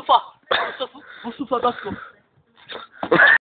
Mustafa. Mustafa. Mustafa Dasko.